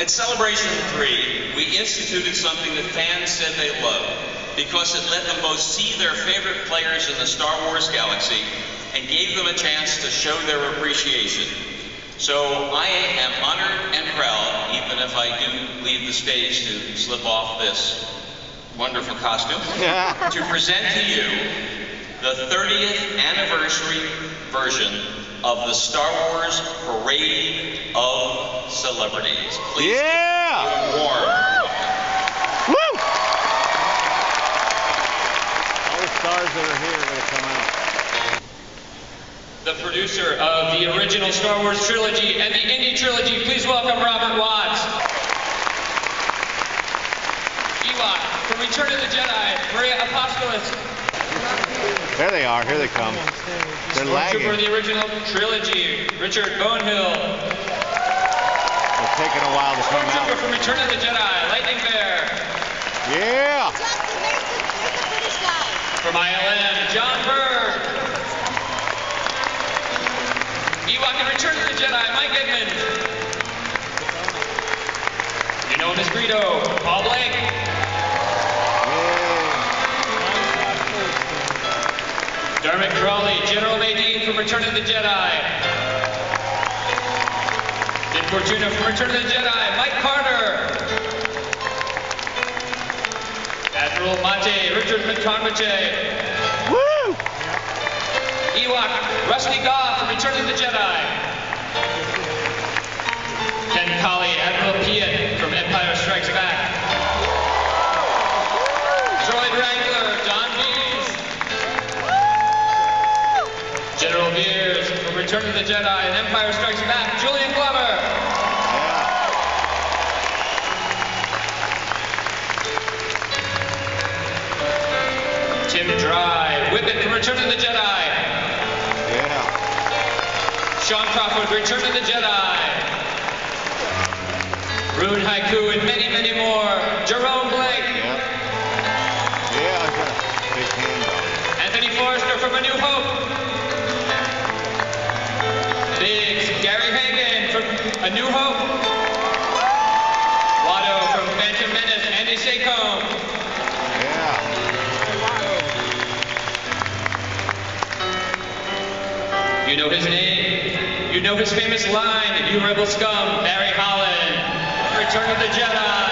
At Celebration 3, we instituted something that fans said they loved because it let them both see their favorite players in the Star Wars galaxy and gave them a chance to show their appreciation. So I am honored and proud, even if I do leave the stage to slip off this wonderful costume, to present to you the 30th anniversary version of the Star Wars Parade of Celebrities. Please Yeah! give a warm. Woo! All the stars that are here are going to come out. The producer of the original Star Wars trilogy and the Indy trilogy, please welcome Robert Watts. Ewok from Return of the Jedi, Maria Apostolus. There they are. Here they come. They're lagging. Stormtrooper of the original trilogy, Richard Bonehill. They're taking a while to come Stormtrooper out. from Return of the Jedi, Lightning Bear. Yeah! Justin, there's the, there's the British guy. From ILM, Jon Berg. Ewok in Return of the Jedi, Mike Edmonds. You know him as Greedo, Paul Blake. Return of the Jedi. Bib Fortuna from Return of the Jedi. Mike Carter. Admiral Mate, Richard McConaughey. Woo! Ewok, Rusty Goffe from Return of the Jedi. The Jedi and Empire Strikes Back, Julian Glover. Yeah. Tim Dry, Whippet from Return of the Jedi. Yeah. Sean Crawford, Return of the Jedi. Rune Haako and many, many more. Jerome Blake. Yeah. Yeah, I got a big hand. Anthony Forrester from A New Hope. A New Hope. Watto from Phantom Menace, Andy Secombe. Yeah. You know his name. You know his famous line, You Rebel Scum, Barry Holland. Return of the Jedi.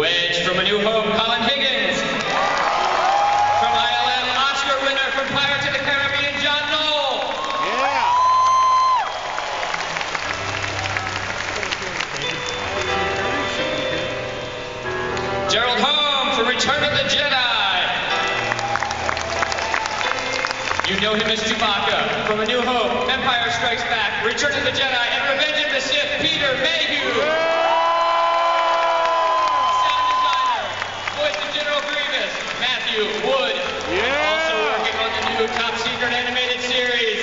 Wedge from A New Hope, Empire Strikes Back, Return of the Jedi, and Revenge of the Sith, Peter Mayhew. Sound designer, voice of General Grievous, Matthew Wood. Yeah. Also working on the new top secret animated series.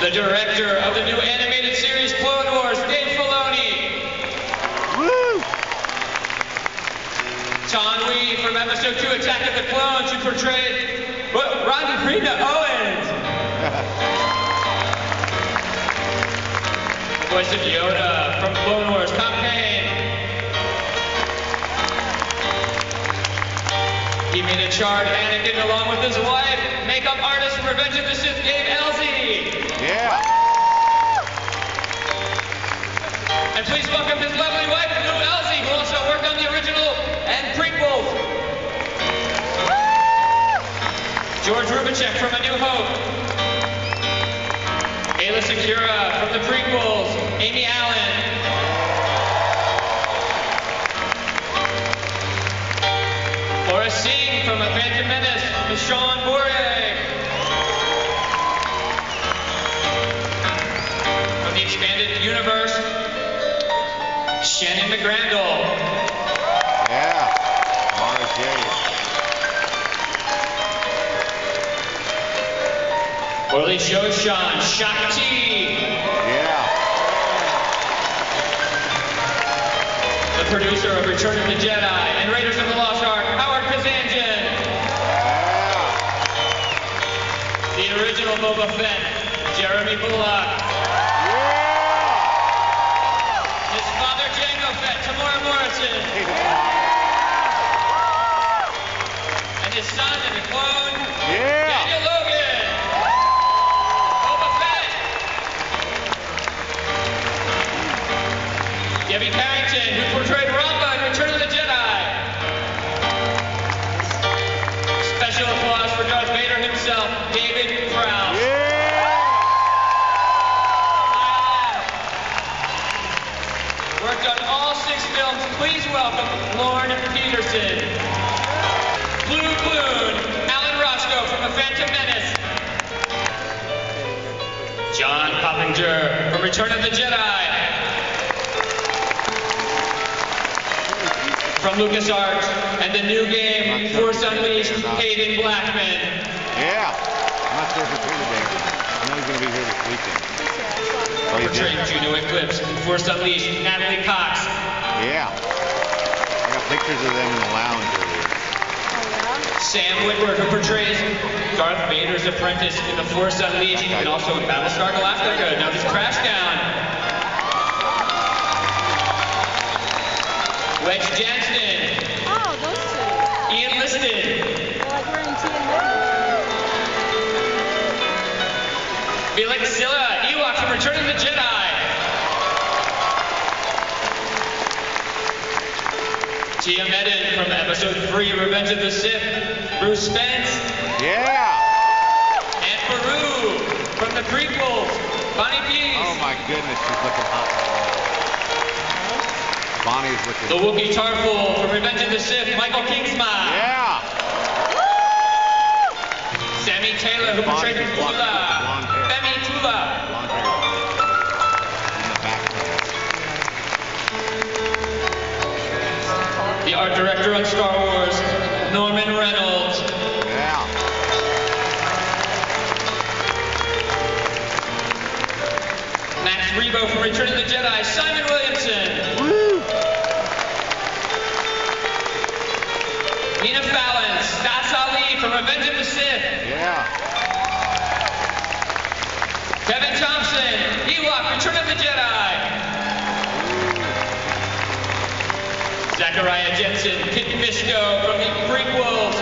The director of the new animated series Clone Wars, Dave Filoni. Woo! John Wee from episode 2 Attack of the Clones who portrayed well, Ron Owens. The voice of Yoda from Clone Wars, Tom Kane. He made a charred Anakin along with his wife, makeup artist from Revenge of the Sith, Dave Elsey. Yeah. And please welcome his lovely wife, Lou Elsey, who also worked on the original and prequels. George Roubicek from A New Hope. Aayla Secura from the prequels. Amy Allen. Laura Singh from A Phantom Menace. Sean Bourre. From the expanded universe. Shannon McRandle. Yeah. Mara Jade. Orli Shoshan, Shaak Ti. Yeah. The producer of Return of the Jedi and Raiders of the Lost Ark, Howard Kazanjian. Yeah. The original Boba Fett, Jeremy Bulloch. His father, Jango Fett, Temuera Morrison. And his son and the clone, from Return of the Jedi. From LucasArts and the new game Force Unleashed, Haden Blackman. Yeah. I'm not sure if it's here today. I know he's going to be here this weekend. Oh, he Portrayed did? Juno Eclipse, Force Unleashed, Natalie Cox. Yeah. I got pictures of them in the lounge earlier. Oh, Sam Witwer, who portrays Darth Vader's apprentice in The Force Unleashed and also in Battlestar Galactica. Now this Crashdown. Wes Janson, Oh, those two. Ian Liston, like wearing TNA. Felix Silla, Ewok from Return of the Jedi. Tion Medon from Episode 3, Revenge of the Sith. Bruce Spence. Yeah. And Beru from the prequels. Bonnie Piesse. Oh my goodness, she's looking hot. Bonnie's looking. The Wookiee Tarful from Revenge of the Sith, Michael Kingsma. Yeah. Sammy Taylor, who portrayed with director on Star Wars, Norman Reynolds. Yeah. Max Rebo from Return of the Jedi, Simon Williamson. Woo. Nina Fallon, Stass Allie from Revenge of the Sith. Yeah. Jensen, from the prequels.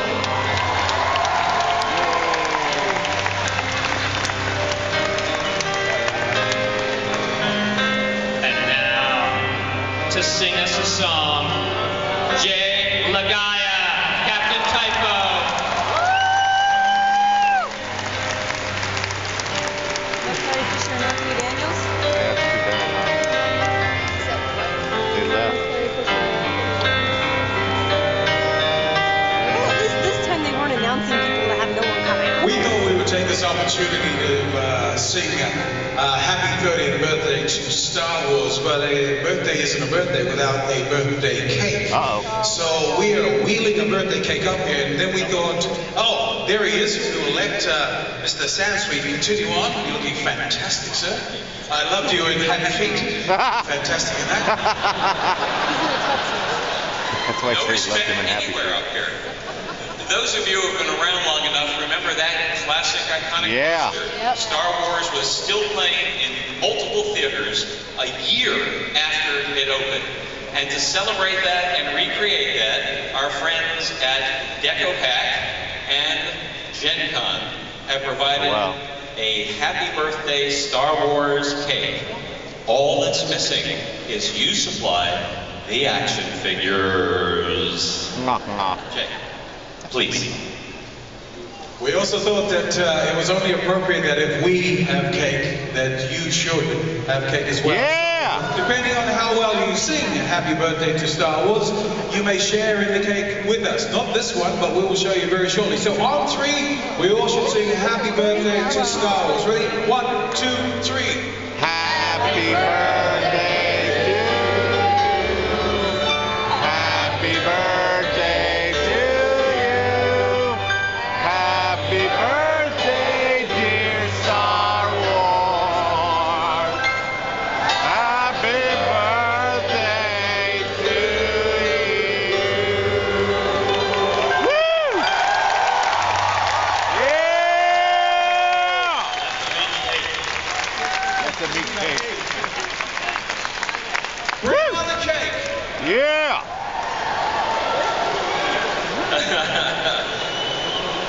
And now, to sing us a song, take this opportunity to uh, sing uh, Happy 30th Birthday to Star Wars, but a birthday isn't a birthday without a birthday cake. Uh-oh. So we are wheeling a birthday cake up here, and then we thought, oh, there he is. We will let uh, Mr. Sansweet continue on. You're looking fantastic, sir. I loved you in Happy Feet. Fantastic in that. He's in a tuxedo. That's why No Terry left respect him in happy. anywhere up here. Those of you who have been around long enough remember that classic iconic Yeah. Yep. Star Wars was still playing in multiple theaters a year after it opened. And to celebrate that and recreate that, our friends at DecoPac and Gen Con have provided Wow. a happy birthday Star Wars cake. All that's missing is you supply the action figures. Jay, please. We also thought that uh, it was only appropriate that if we have cake, that you should have cake as well. Yeah. Depending on how well you sing Happy Birthday to Star Wars, you may share in the cake with us. Not this one, but we will show you very shortly. So on three, we all should sing Happy Birthday to Star Wars. Ready? One, two, three. Happy birthday Yeah.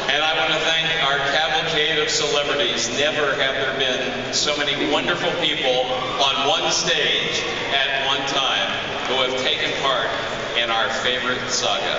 And I want to thank our cavalcade of celebrities. Never have there been so many wonderful people on one stage at one time who have taken part in our favorite saga.